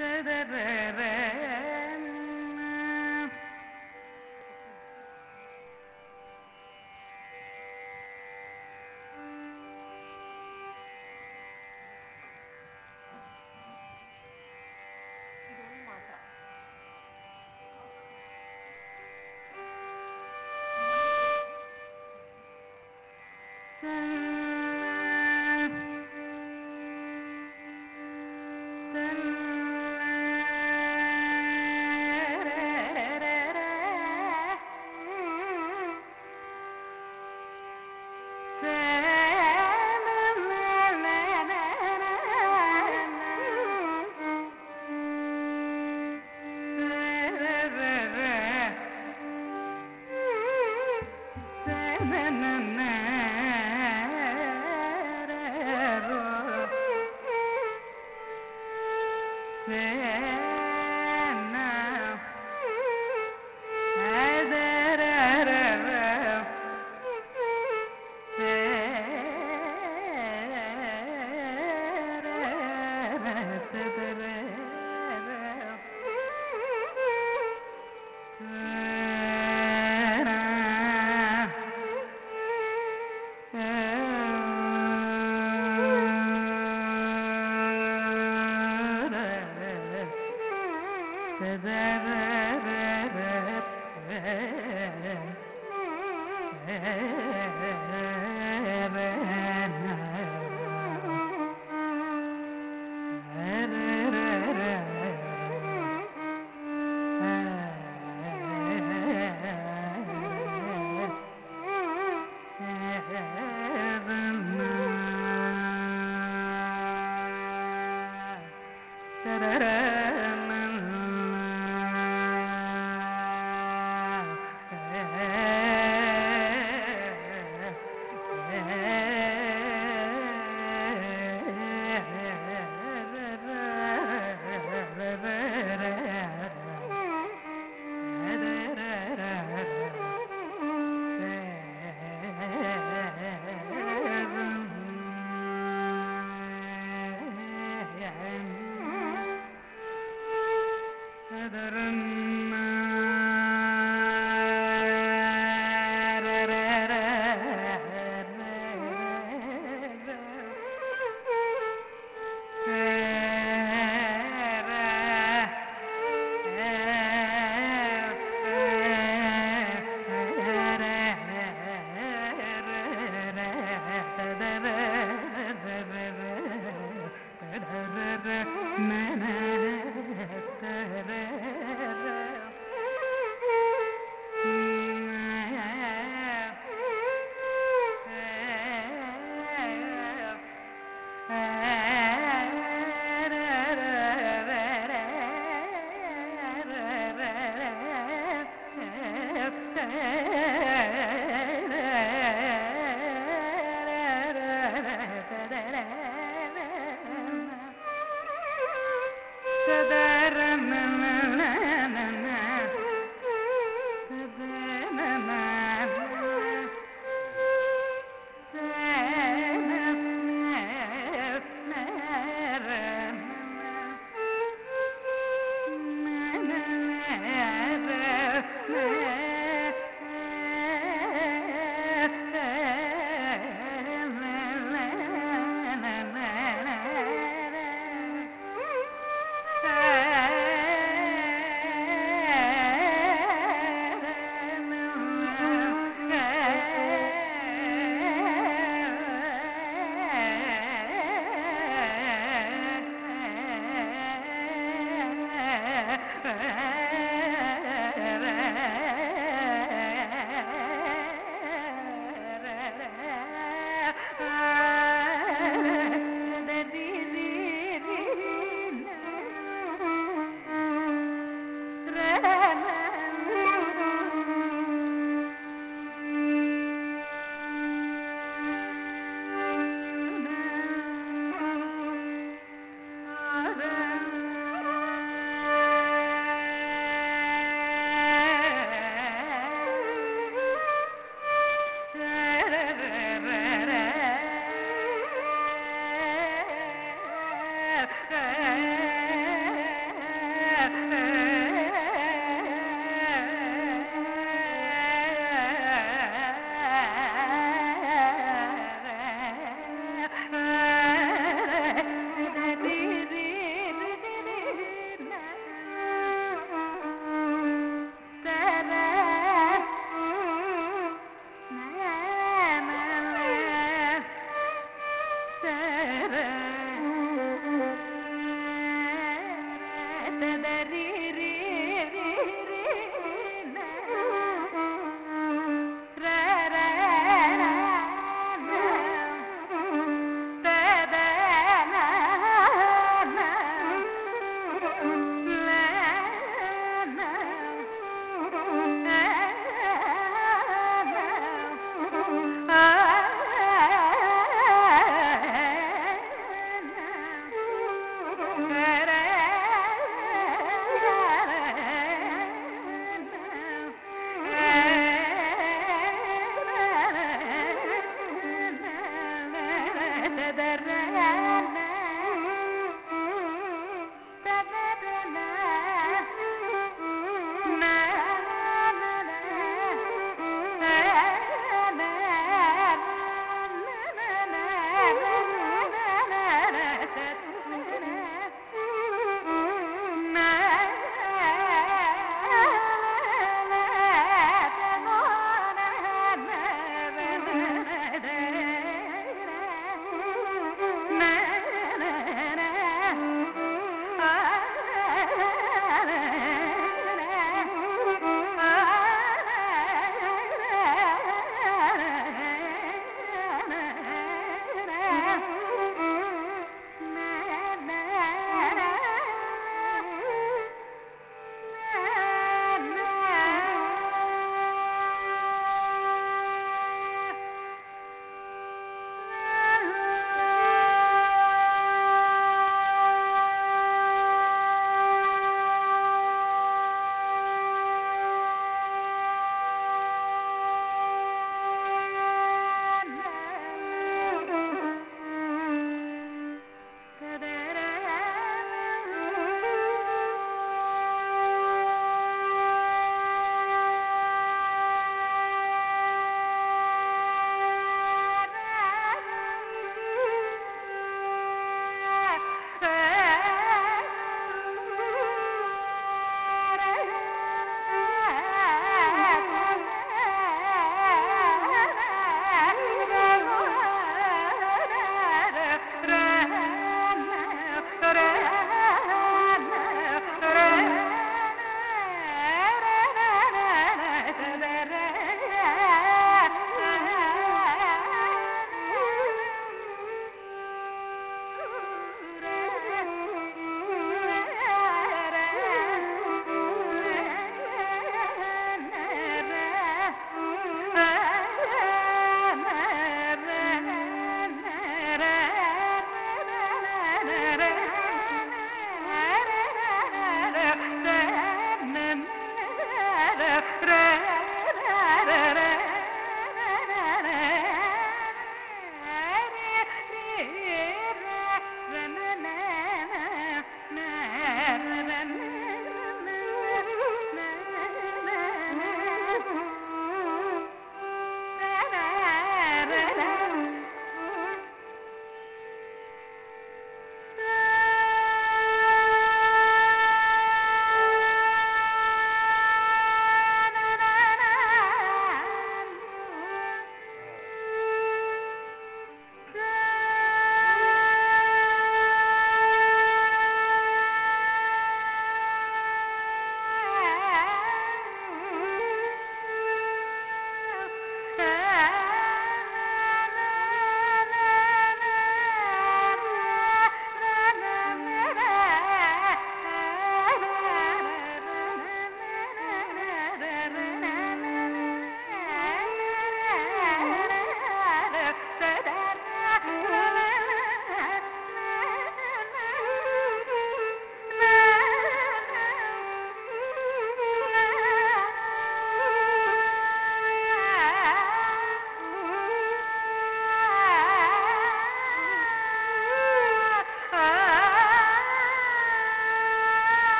se debe ver.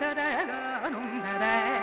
Da da da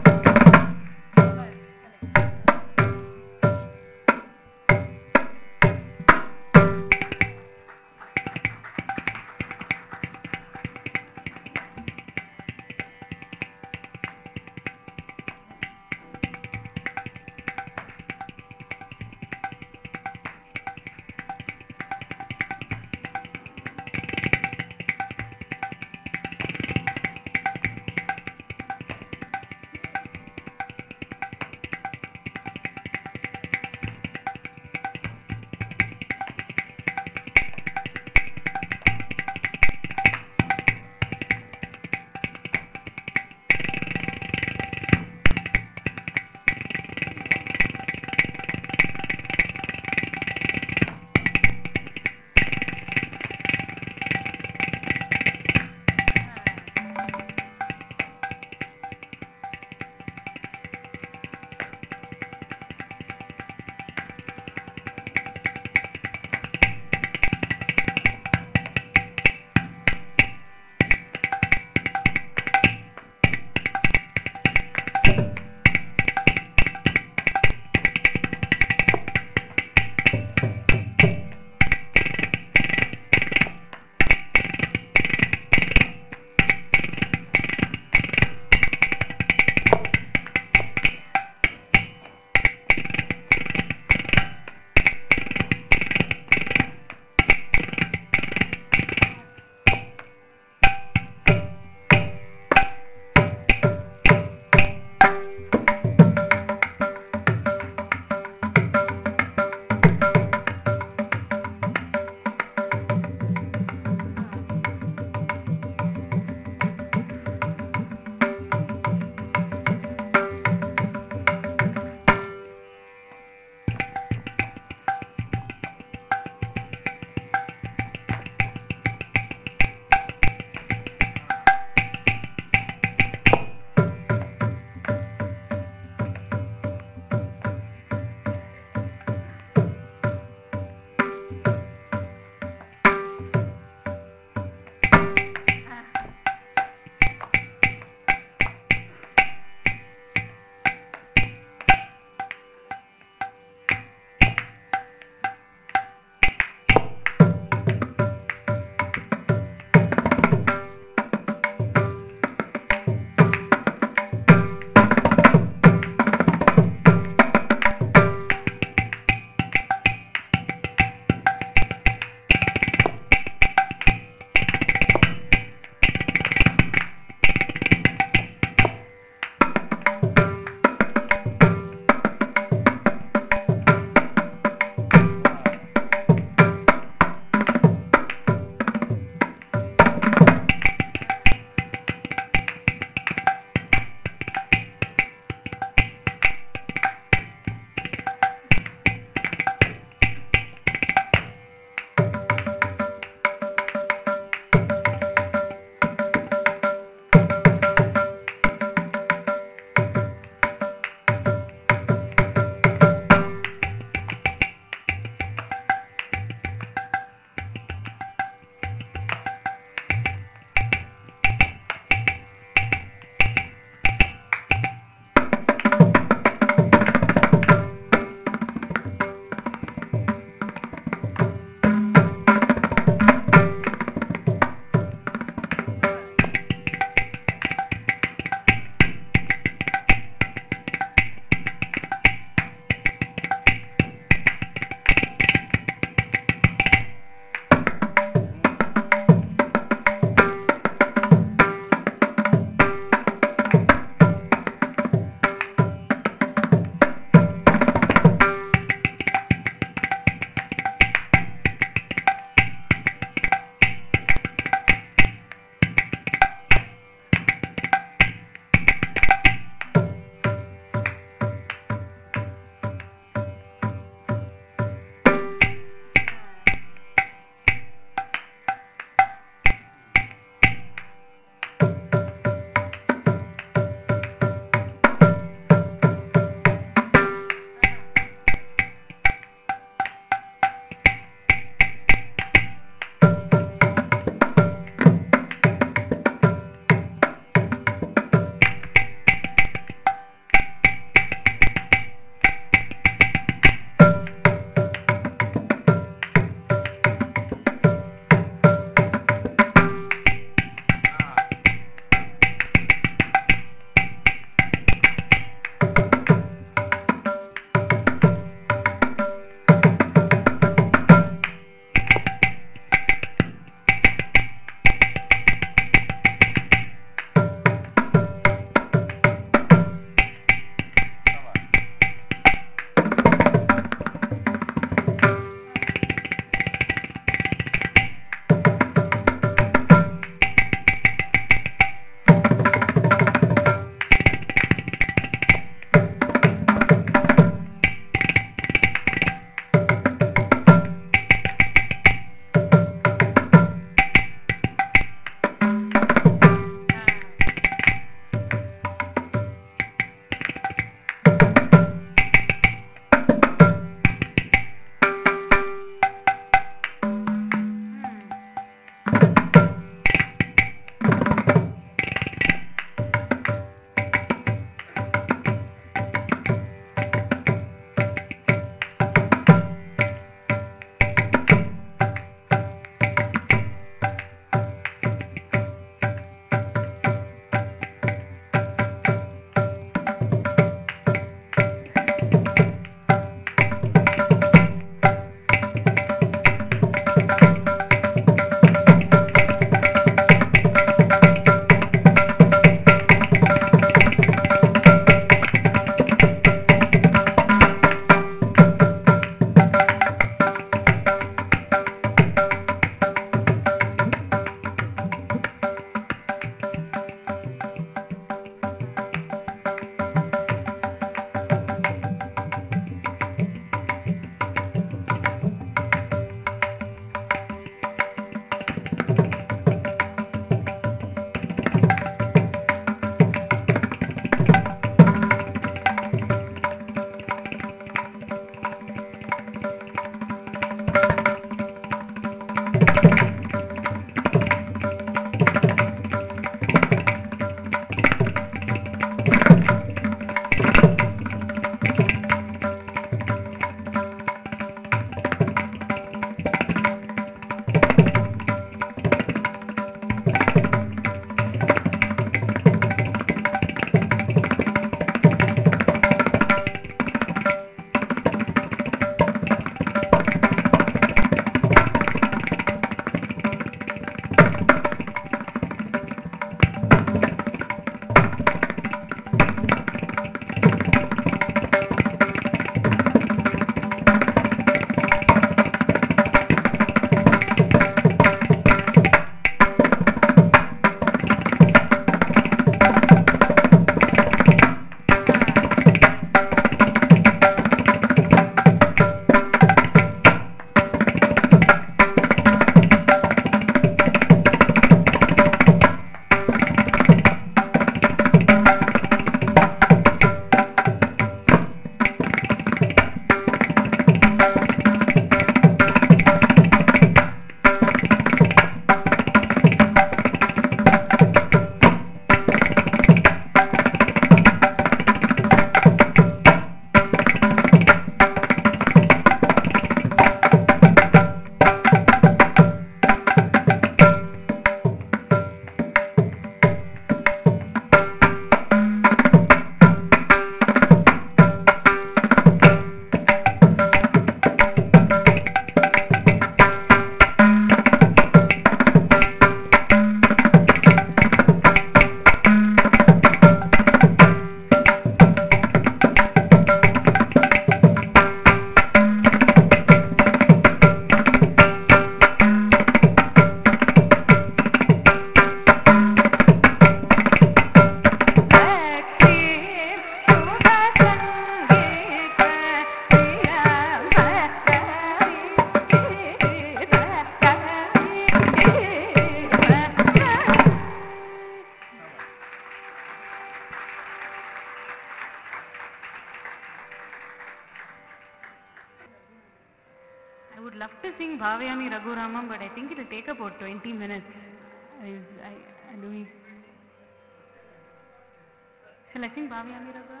Swami Amirabad.